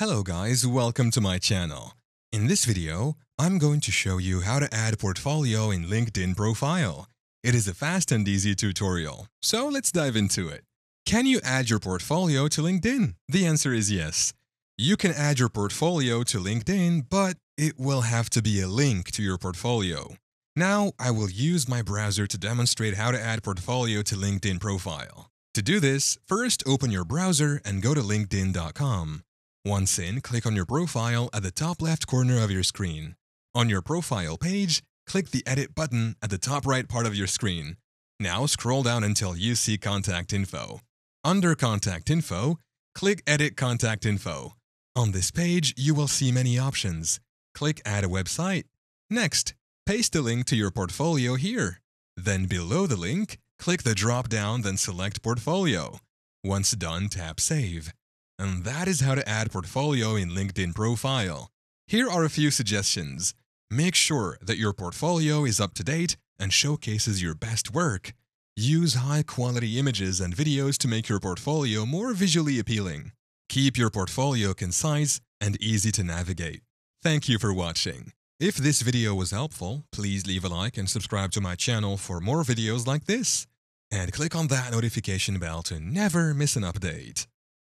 Hello guys, welcome to my channel. In this video, I'm going to show you how to add portfolio in LinkedIn profile. It is a fast and easy tutorial, so let's dive into it. Can you add your portfolio to LinkedIn? The answer is yes. You can add your portfolio to LinkedIn, but it will have to be a link to your portfolio. Now, I will use my browser to demonstrate how to add portfolio to LinkedIn profile. To do this, first open your browser and go to linkedin.com. Once in, click on your profile at the top left corner of your screen. On your profile page, click the Edit button at the top right part of your screen. Now scroll down until you see Contact Info. Under Contact Info, click Edit Contact Info. On this page, you will see many options. Click Add a website. Next, paste the link to your portfolio here. Then below the link, click the drop-down then select Portfolio. Once done, tap Save. And that is how to add portfolio in LinkedIn profile. Here are a few suggestions. Make sure that your portfolio is up to date and showcases your best work. Use high quality images and videos to make your portfolio more visually appealing. Keep your portfolio concise and easy to navigate. Thank you for watching. If this video was helpful, please leave a like and subscribe to my channel for more videos like this. And click on that notification bell to never miss an update.